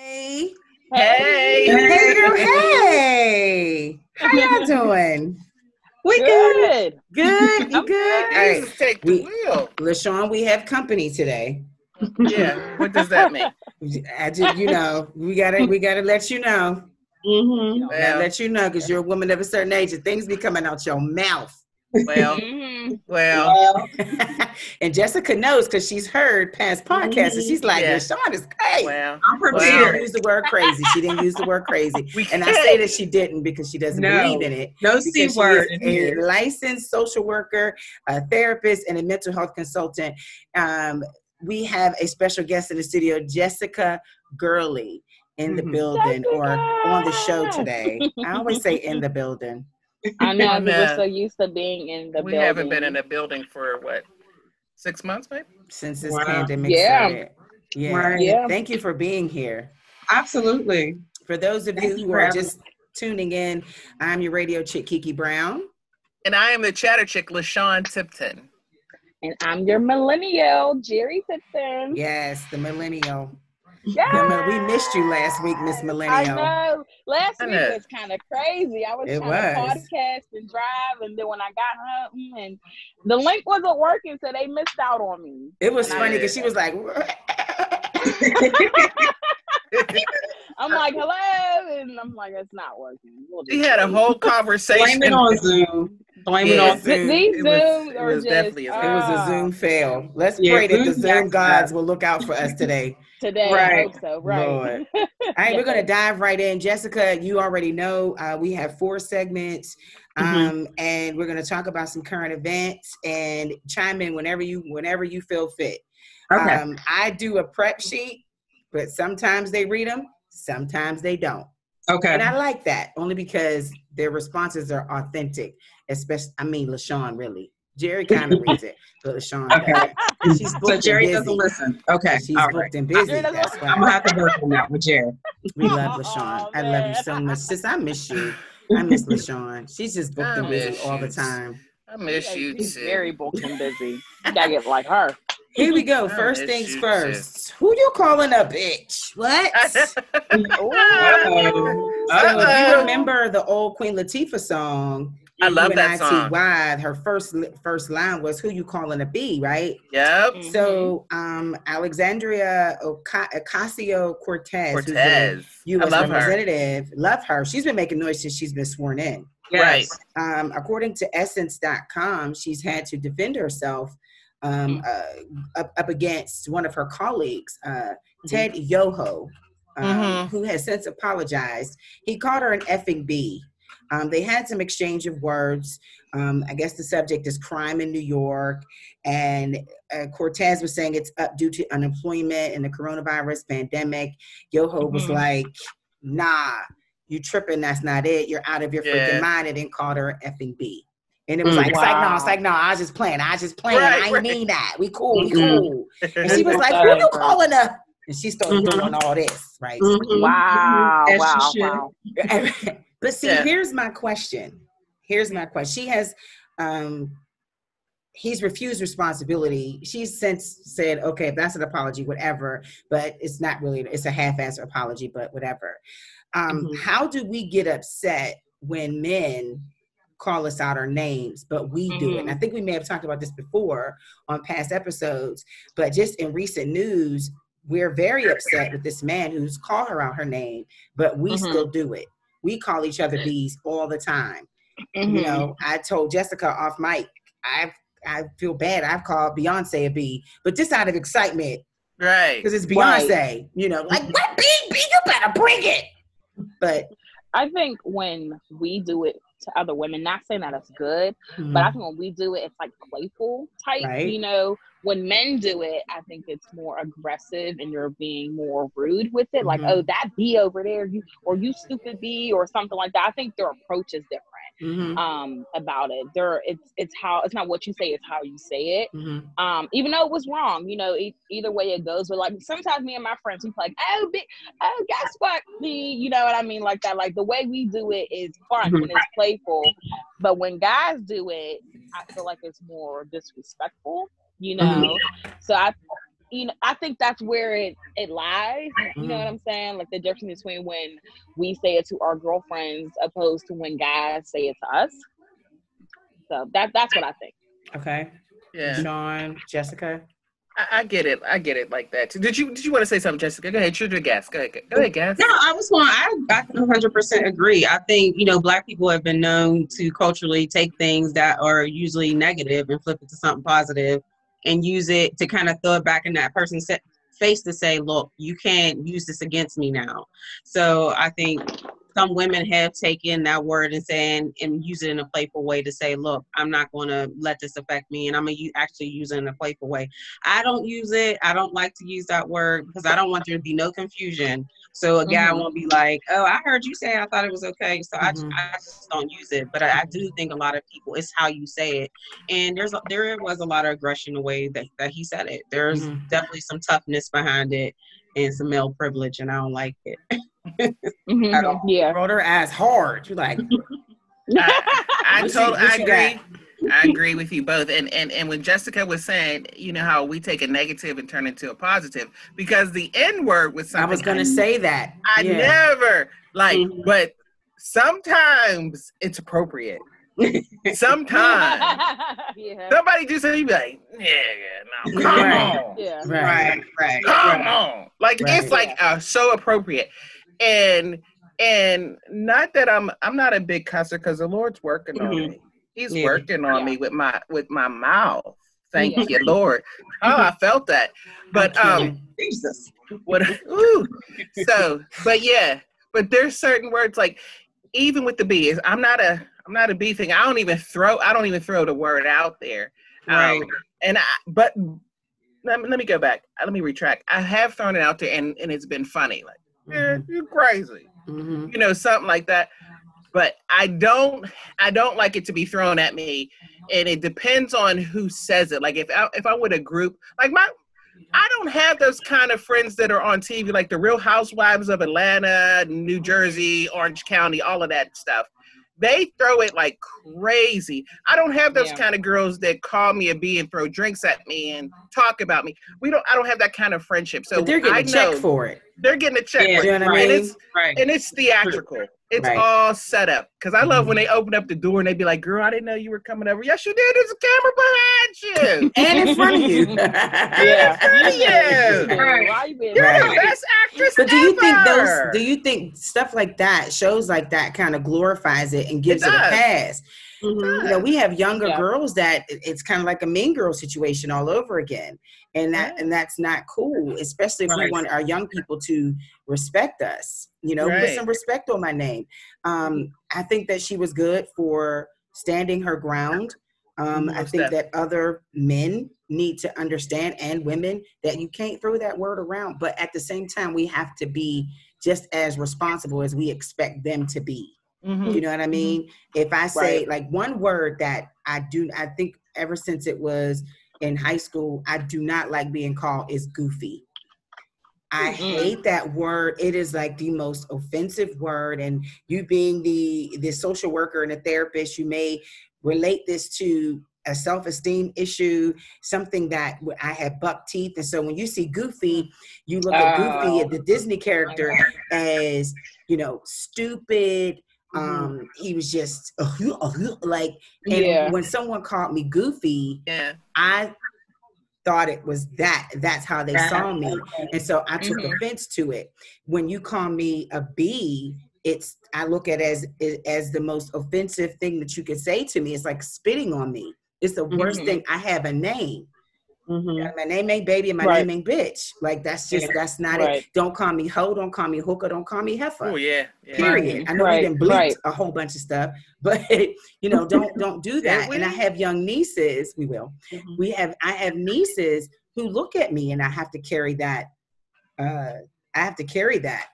Hey. Hey. Hey, girl. Hey. How y'all doing? We good. Good. You I'm good? All right. Take the We- wheel. LaShawn, we have company today. Yeah. What does that mean? I just, you know, we gotta, we gotta let you know. Mm-hmm. Well, let you know because you're a woman of a certain age and things be coming out your mouth. Well, Mhm. well. Well, and Jessica knows because she's heard past podcasts and she's like, Yeah. LaShawn is crazy. Well, I'm She didn't use the word crazy. She didn't use the word crazy. And I say that she didn't because she doesn't No. believe in it. No C word a licensed social worker, a therapist, and a mental health consultant. Um, we have a special guest in the studio, Jessica Gurley, in the Mhm. building or on the show today. I always say in the building. I know I'm, because uh, we're so used to being in the we building. haven't been in a building for what? Six months, maybe? since this Wow. pandemic Yeah. started. Yeah. Right. Yeah. Thank you for being here. Absolutely. For those of Thank you you who for are having just tuning in, I'm your radio chick Kiki Brown. And I am the chatter chick, LaShawn Tipton. And I'm your millennial, Jerry Tipton. Yes, the millennial. Yeah. The mil- we missed you last week, Miss I Millennial. know. Last I week know. was kind of crazy. I was It trying was. to podcast and drive, and then when I got home, and the link wasn't working, so they missed out on me. It was And funny because she was like, I'm like, hello, and I'm like, it's not working. We'll We had a whole conversation. Blame it on Zoom. Blame it on Zoom. Zoom. It was- it was just, definitely a- it was a ah, Zoom fail. Let's Yeah, pray that the Zoom Zoom gods up. will look out for us today. today. I Right. hope so. Right. Lord. All right, we're going to dive right in. Jessica, you already know uh, we have four segments, um, and we're going to talk about some current events and chime in whenever you whenever you feel fit. Okay. Um, I do a prep sheet, but sometimes they read them, sometimes they don't. okay. And I like that only because their responses are authentic. Especially, I mean, LaShawn really. Jerry kind of reads it, but LaShawn Okay. doesn't. She's booked So and Jerry busy. doesn't listen. Okay. She's All booked right. and busy. That's listen. I'm gonna have to work on that with Jerry. we love Oh, LaShawn. I love you so much. Sis, I miss you. I miss LaShawn. She's just booked I and busy miss all the time. I miss you She's too. very booked and busy. You gotta get like her. Here we go. First things you, first. Who you calling a bitch? What? Uh-oh. So if you remember the old Queen Latifah song, I love that song. UNITY, her first first line was "Who you calling a B?" Right. Yep. Mm-hmm. So um, Alexandria Ocasio Cortez, who's Cortez. U.S. I love her. representative, love her. She's been making noise since she's been sworn in. Yes. Um, according to Essence.com, she's had to defend herself um, uh, up, up against one of her colleagues, uh, Ted Yoho, um, Mhm. who has since apologized. He called her an effing B. Um, they had some exchange of words. Um, I guess the subject is crime in New York. And uh, Cortez was saying it's up due to unemployment and the coronavirus pandemic. Yoho was Mhm. like, nah, you tripping, that's not it. You're out of your Yeah. freaking mind. And then called her an effing B. And it was Mm. like, it's like, no, Wow. it's like, no, I was just playing. I was just playing. Right, I right. mean that. We cool, we Mhm. cool. And she was like, who you calling a? And she started Mhm. doing all this, right? Mhm. Wow, As she wow, wow. but see, Yeah. here's my question. Here's my question. She has um he's refused responsibility. She's since said, okay, if that's an apology, whatever, but it's not really it's a half-ass apology, but whatever. Um, Mhm. how do we get upset when men call us out our names, but we do it? And I think we may have talked about this before on past episodes, but just in recent news, we're very upset with this man who's called her out her name, but we Mhm. still do it. We call each other bees all the time. Mhm. You know, I told Jessica off mic, I I feel bad. I've called Beyonce a bee, but just out of excitement Right. because it's Right. Beyonce. You know, like what bee? Bee, you better bring it. But I think when we do it to other women, not saying that it's good, mm, but I think when we do it, it's like playful type. Right. You know, when men do it, I think it's more aggressive and you're being more rude with it. Like, Mhm. oh, that bee over there, you or you stupid bee or something like that. I think their approach is different mhm, um about it. There, it's it's how it's not what you say, it's how you say it. mhm. um, even though it was wrong, you know, e- either way it goes. But like sometimes me and my friends, we like, oh, big, oh, guess what? The, you know what I mean, like that. Like the way we do it is fun Mhm. and it's playful, but when guys do it, I feel like it's more disrespectful, you know. So I, you know, I think that's where it it lies. You know what mm-hmm. I'm saying? Like the difference between when we say it to our girlfriends opposed to when guys say it to us. So that that's what I think. Okay. Yeah, Sean, Jessica. I, I get it. I get it like that. too. Did you Did you want to say something, Jessica? Go ahead. Shoot your gas. Go ahead. Go ahead, gas. No, I was going. I I 100 percent agree. I think you know black people have been known to culturally take things that are usually negative and flip it to something positive, and use it to kind of throw it back in that person's face to say, "Look, you can't use this against me now." So I think some women have taken that word and saying and use it in a playful way to say, "Look, I'm not going to let this affect me, and I'm gonna u- actually use it in a playful way." I don't use it. I don't like to use that word because I don't want there to be no confusion. So a guy Mhm. won't be like, "Oh, I heard you say I thought it was okay." So I, Mhm. I just don't use it. But I, I do think a lot of people, it's how you say it, and there's there was a lot of aggression the way that, that he said it. There's Mhm. definitely some toughness behind it and some male privilege, and I don't like it. Mhm. At all. Yeah. Rolled her ass hard. You're like, I, I What you- totally I agree. I agree with you both. And and and when Jessica was saying, you know how we take a negative and turn it into a positive, because the N word was something I was gonna say that. I yeah. never like, Mhm. but sometimes it's appropriate. Sometimes yeah. somebody do something, you be like, yeah, yeah, no, come Right. on, Yeah. Right. right. come on, like Right. it's like uh, so appropriate, and and not that I'm I'm not a big cusser because the Lord's working on Mhm. me. He's Yeah. working on Yeah. me with my with my mouth. Thank Yeah. you, Lord. Oh, I felt that. But um. Jesus. what? Ooh. So, but yeah, but there's certain words like even with the B is I'm not a I'm not a B thing. I don't even throw I don't even throw the word out there. Um, Right. and I but let me, let me go back. Uh, Let me retract. I have thrown it out there and, and it's been funny. Like, yeah, Mhm. you crazy. Mhm. You know, something like that. But I don't I don't like it to be thrown at me. And it depends on who says it. Like if I if I would a group like my I don't have those kind of friends that are on TV, like the Real Housewives of Atlanta, New Jersey, Orange County, all of that stuff. They throw it like crazy. I don't have those Yeah. kind of girls that call me a B and throw drinks at me and talk about me. We don't. I don't have that kind of friendship. So But they're getting I a check know for it. They're getting a check. Yeah, you know what I and it's Right. and it's theatrical. It's Right. all set up. Because I love when Mhm. they open up the door and they be like, "Girl, I didn't know you were coming over." Yes, you did. There's a camera behind you. and in front of you. Yeah. Yeah. Right. Why you being You're Right. the best actress But do you think those? Do you think stuff like that, shows like that, kind of glorifies it and gives it, a pass? Mhm. You know, we have younger Yeah. girls that it's kind of like a mean girl situation all over again, and that Yeah. and that's not cool. Especially if we want our young people to respect us. You know, put some respect on my name. Um, I think that she was good for standing her ground. Um, I think that other men need to understand and women that you can't throw that word around, but at the same time, we have to be just as responsible as we expect them to be. Mhm. You know what I mean? If I say Right. like one word that I do, I think ever since it was in high school, I do not like being called is goofy. I Mhm. hate that word. It is like the most offensive word. And you being the the social worker and a therapist, you may relate this to a self-esteem issue, something that I had buck teeth. And so when you see Goofy, you look at Goofy, Oh. the Disney character, as you know, stupid. Um, he was just like, and Yeah. when someone called me Goofy, Yeah. I thought it was that. That's how they saw me. And so I took Mhm. offense to it. When you call me a B, it's I look at it as as the most offensive thing that you could say to me. It's like spitting on me. It's the worst Mhm. thing. I have a name. Mhm. My name ain't baby and my Right. name ain't bitch. Like that's just Yeah. that's not Right. it. Don't call me hoe, don't call me hooker, don't call me heifer. Oh yeah. yeah. Period. I know Right, we didn't bleep right. a whole bunch of stuff, but you know, don't don't do that. and I have young nieces. We will. Mhm. We have. I have nieces who look at me, and I have to carry that. Uh, I have to carry that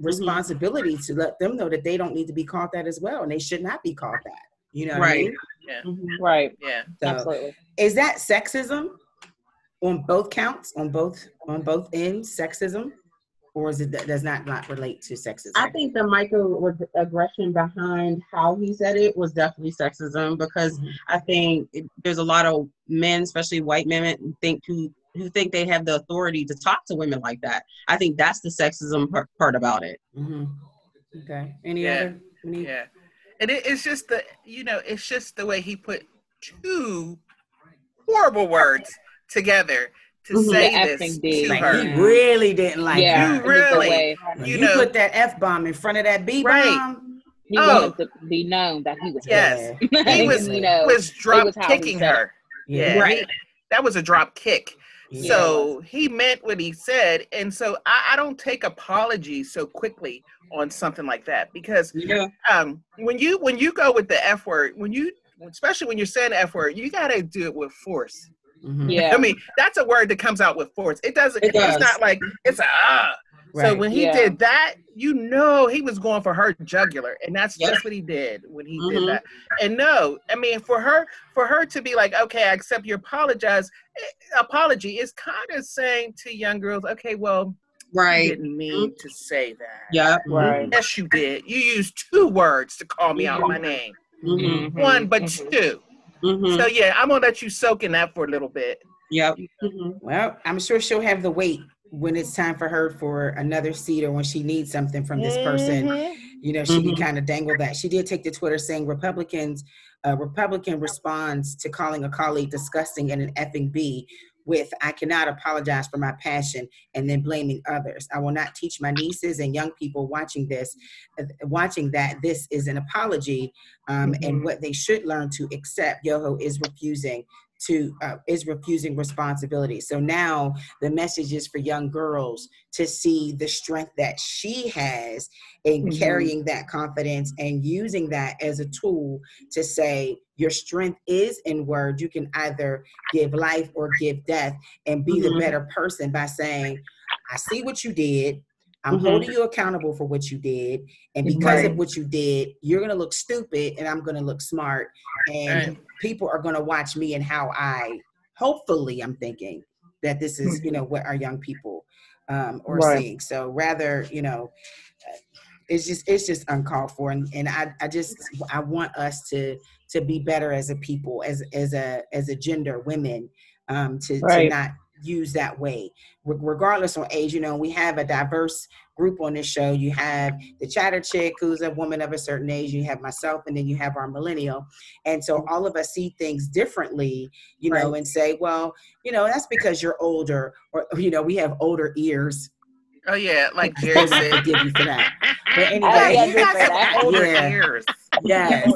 responsibility to let them know that they don't need to be called that as well, and they should not be called that. You know what I Right. mean? Mhm. Right. Yeah. So, Absolutely. is that sexism on both counts, on both on both ends, sexism, or is it does not not relate to sexism? I think the microaggression behind how he said it was definitely sexism because Mhm. I think it, there's a lot of men, especially white men, who think to who think they have the authority to talk to women like that. I think that's the sexism part, part about it. Mm-hmm. Okay. Any Yeah. other? Any? Yeah. And it, it's just the you know, it's just the way he put two horrible words together to Mhm. say this effing to Like her. he really didn't like yeah, her. You it was the really- way When you you, know- put that f bomb in front of that b bomb. Right. he Oh. wanted to be known that he was Yes. gay. He was you know, was drop was how he kicking her. Yeah. Yeah. Right. That was a drop kick. Yeah. So he meant what he said. And so I, I don't take apologies so quickly on something like that because Yeah. um when you when you go with the F word, when you especially when you're saying F word, you gotta do it with force. Mhm. Yeah. I mean, that's a word that comes out with force. It doesn't It does. it's not like it's a ah. So when he Yeah. did that, you know he was going for her jugular, and that's Yep. just what he did when he Mhm. did that. And no, I mean for her, for her to be like, okay, I accept your apologize, eh, apology is kind of saying to young girls, okay, well, you Right. didn't mean to say that. Yeah. Right. Yes, you did. You used two words to call me out my name. Mm-hmm. Mhm, One, but mhm. 2 Mm-hmm. So yeah, I'm gonna let you soak in that for a little bit. Yep. Mm-hmm. Well, I'm sure she'll have the weight when it's time for her for another seat or when she needs something from this person. Mhm. You know, she can kind of dangle that. She did take to Twitter saying Republicans, uh, Republican responds to calling a colleague disgusting and an effing B with I cannot apologize for my passion and then blaming others. I will not teach my nieces and young people watching this, uh, watching that this is an apology um, and what they should learn to accept. Yoho is refusing to uh, is refusing responsibility. So now the message is for young girls to see the strength that she has in Mhm. carrying that confidence and using that as a tool to say your strength is in word. You can either give life or give death and be the Mhm. better person by saying, I see what you did. I'm Mhm. holding you accountable for what you did. And because Right. of what you did, you're going to look stupid and I'm going to look smart. And Right. people are going to watch me and how I, hopefully, I'm thinking that this is, you know, what our young people um, are Right. seeing. So rather, you know, uh, it's just it's just uncalled for and, and I, I just I want us to to be better as a people as as a as a gender women um to, to not use that way. Re- regardless on age you know we have a diverse group on this show. You have the chatter chick who's a woman of a certain age. You have myself and then you have our millennial. And so all of us see things differently you know Right. and say well you know that's because you're older or you know we have older ears. Oh yeah, like Jerry said. forgive you for that but I anyway got you got for some older Yeah. ears. yes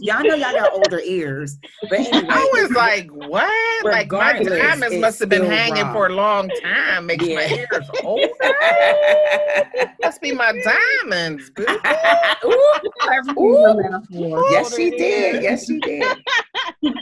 y'all know y'all got older ears but anyway I was like, what? Like my diamonds must have been hanging wrong. for a long time, making my Yeah. ears older. must be my diamonds. boo. Ooh. yes, she did. Yes, she did.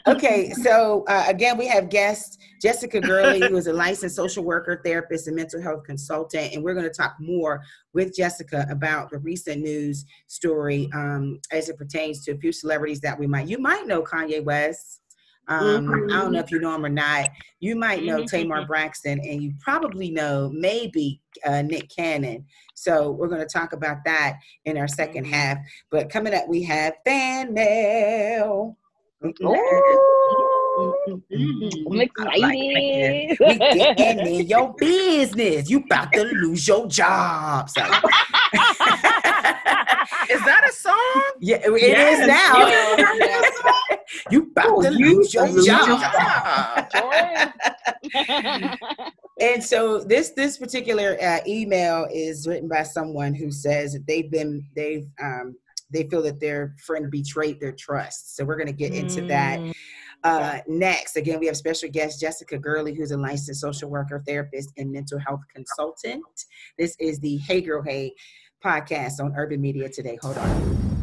Okay, so uh, again, we have guest Jessica Gurley, who is a licensed social worker, therapist, and mental health consultant, and we're going to talk more with Jessica about the recent news story um, as it pertains to a few celebrities that we might you might know Kanye West. Um, I don't know if you know him or not. You might know Mhm. Tamar Braxton, and you probably know maybe uh, Nick Cannon. So we're going to talk about that in our second half. But coming up, we have fan mail. I'm excited. We getting in your business. You about to lose your job. So. Is that a song? yeah, it Yes. is now. Yeah. you about to you lose your lose your job. And so this this particular uh, email is written by someone who says that they've been they've um, they feel that their friend betrayed their trust. So we're going to get into that uh, next. Again, we have special guest Jessica Gurley, who's a licensed social worker, therapist, and mental health consultant. This is the Hey Girl Hey podcast on Urban Media today. Hold on.